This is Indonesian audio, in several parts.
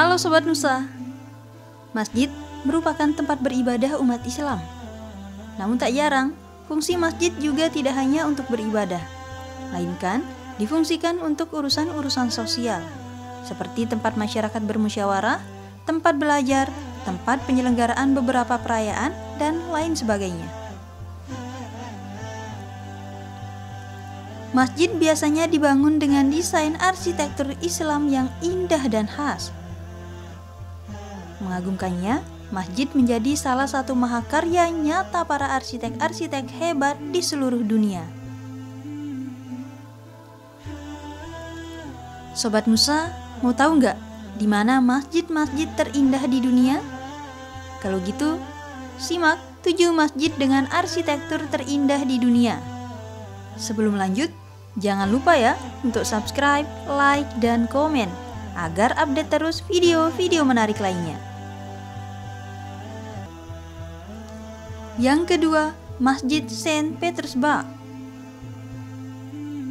Halo Sobat Nusa Masjid merupakan tempat beribadah umat Islam Namun tak jarang, fungsi masjid juga tidak hanya untuk beribadah Melainkan difungsikan untuk urusan-urusan sosial Seperti tempat masyarakat bermusyawarah, tempat belajar, tempat penyelenggaraan beberapa perayaan, dan lain sebagainya Masjid biasanya dibangun dengan desain arsitektur Islam yang indah dan khas. Mengagumkannya, masjid menjadi salah satu mahakarya nyata para arsitek-arsitek hebat di seluruh dunia. Sobat Musa, mau tahu nggak di mana masjid-masjid terindah di dunia? Kalau gitu, simak 7 masjid dengan arsitektur terindah di dunia. Sebelum lanjut, Jangan lupa ya untuk subscribe, like, dan komen agar update terus video-video menarik lainnya. Yang kedua, Masjid Saint Petersburg.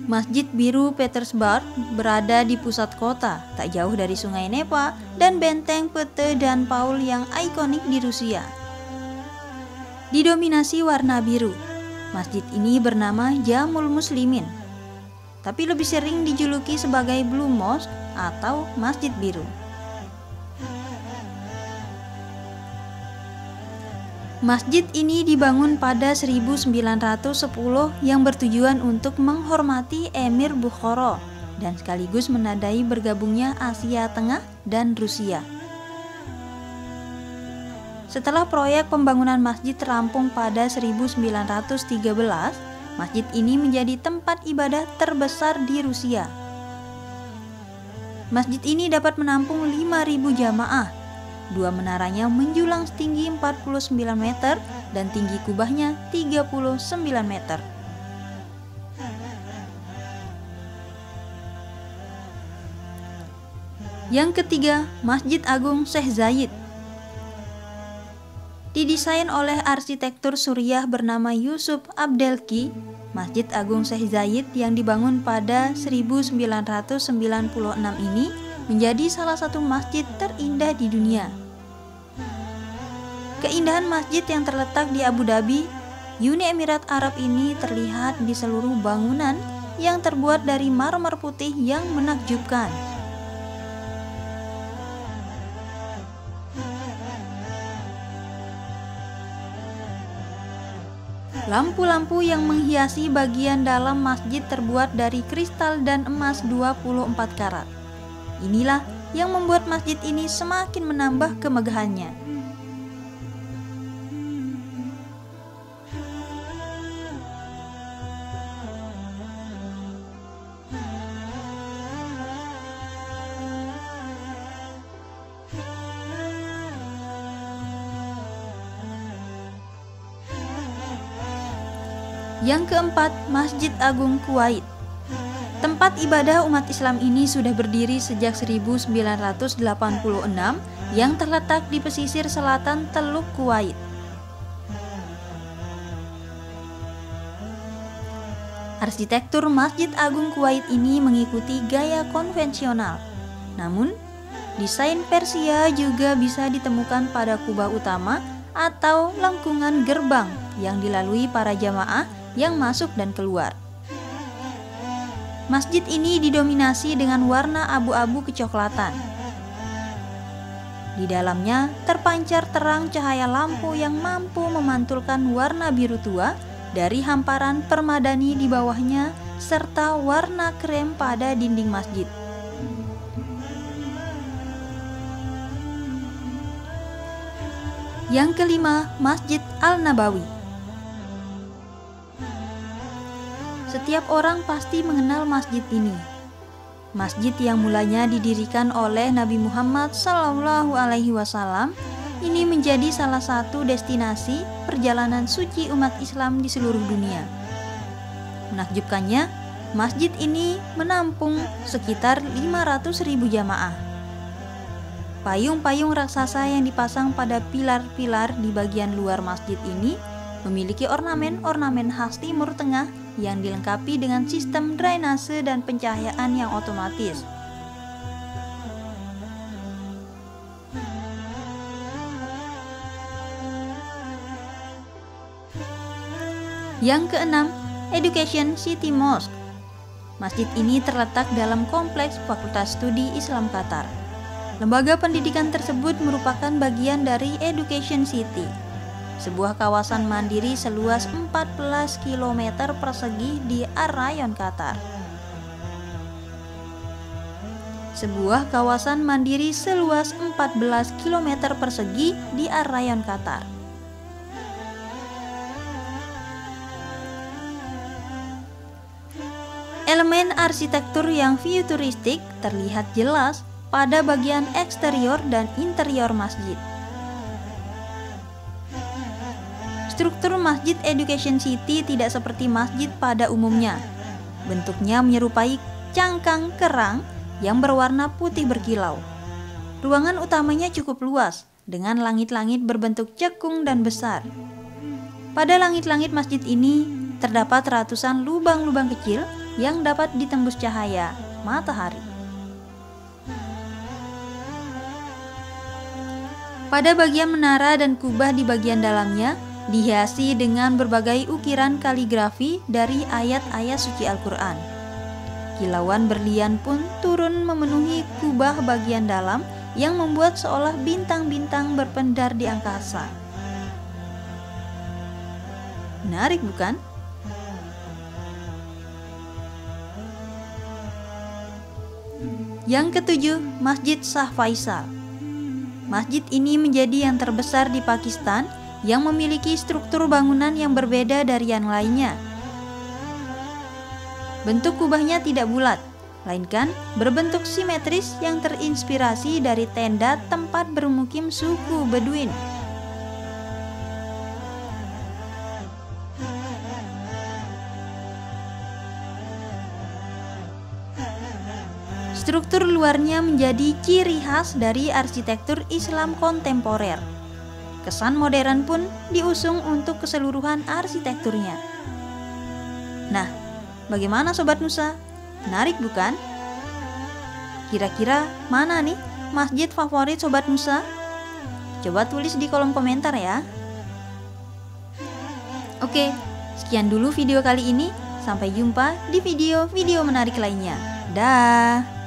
Masjid Biru Petersburg berada di pusat kota, tak jauh dari Sungai Nepa dan benteng Pete dan Paul yang ikonik di Rusia. Didominasi warna biru, masjid ini bernama Jamul Muslimin tapi lebih sering dijuluki sebagai Blue Mosque atau Masjid Biru. Masjid ini dibangun pada 1910 yang bertujuan untuk menghormati Emir Bukhara dan sekaligus menandai bergabungnya Asia Tengah dan Rusia. Setelah proyek pembangunan masjid rampung pada 1913, Masjid ini menjadi tempat ibadah terbesar di Rusia. Masjid ini dapat menampung 5.000 jamaah. Dua menaranya menjulang setinggi 49 meter dan tinggi kubahnya 39 meter. Yang ketiga, Masjid Agung Syekh Zayed Didesain oleh arsitektur Suriah bernama Yusuf Abdelki, Masjid Agung Syekh Zayed yang dibangun pada 1996 ini menjadi salah satu masjid terindah di dunia. Keindahan masjid yang terletak di Abu Dhabi, Uni Emirat Arab ini terlihat di seluruh bangunan yang terbuat dari marmer putih yang menakjubkan. Lampu-lampu yang menghiasi bagian dalam masjid terbuat dari kristal dan emas 24 karat. Inilah yang membuat masjid ini semakin menambah kemegahannya. Yang keempat, Masjid Agung Kuwait. Tempat ibadah umat Islam ini sudah berdiri sejak 1986 yang terletak di pesisir selatan Teluk Kuwait. Arsitektur Masjid Agung Kuwait ini mengikuti gaya konvensional. Namun, desain Persia juga bisa ditemukan pada kubah utama atau lengkungan gerbang yang dilalui para jamaah yang masuk dan keluar. Masjid ini didominasi dengan warna abu-abu kecoklatan. Di dalamnya terpancar terang cahaya lampu yang mampu memantulkan warna biru tua dari hamparan permadani di bawahnya serta warna krem pada dinding masjid. Yang kelima, Masjid Al-Nabawi. Setiap orang pasti mengenal masjid ini. Masjid yang mulanya didirikan oleh Nabi Muhammad Sallallahu Alaihi Wasallam ini menjadi salah satu destinasi perjalanan suci umat Islam di seluruh dunia. Menakjubkannya, masjid ini menampung sekitar 500 ribu jamaah. Payung-payung raksasa yang dipasang pada pilar-pilar di bagian luar masjid ini memiliki ornamen-ornamen khas Timur Tengah yang dilengkapi dengan sistem drainase dan pencahayaan yang otomatis. Yang keenam, Education City Mosque. Masjid ini terletak dalam kompleks Fakultas Studi Islam Qatar. Lembaga pendidikan tersebut merupakan bagian dari Education City, sebuah kawasan mandiri seluas 14 km persegi di Ar-Rayon Qatar. Sebuah kawasan mandiri seluas 14 km persegi di Ar-Rayon Qatar. Elemen arsitektur yang futuristik terlihat jelas pada bagian eksterior dan interior masjid. Struktur Masjid Education City tidak seperti masjid pada umumnya. Bentuknya menyerupai cangkang kerang yang berwarna putih berkilau. Ruangan utamanya cukup luas, dengan langit-langit berbentuk cekung dan besar. Pada langit-langit masjid ini terdapat ratusan lubang-lubang kecil yang dapat ditembus cahaya matahari. Pada bagian menara dan kubah di bagian dalamnya dihiasi dengan berbagai ukiran kaligrafi dari ayat-ayat suci Al-Quran. Kilauan berlian pun turun memenuhi kubah bagian dalam yang membuat seolah bintang-bintang berpendar di angkasa. Menarik bukan? Yang ketujuh, Masjid Shah Faisal. Masjid ini menjadi yang terbesar di Pakistan yang memiliki struktur bangunan yang berbeda dari yang lainnya. Bentuk kubahnya tidak bulat, melainkan berbentuk simetris yang terinspirasi dari tenda tempat bermukim suku Beduin. Struktur luarnya menjadi ciri khas dari arsitektur Islam kontemporer. Kesan modern pun diusung untuk keseluruhan arsitekturnya. Nah, bagaimana Sobat Nusa? Menarik bukan? Kira-kira mana nih masjid favorit Sobat Nusa? Coba tulis di kolom komentar ya. Oke, sekian dulu video kali ini. Sampai jumpa di video-video menarik lainnya. Dah.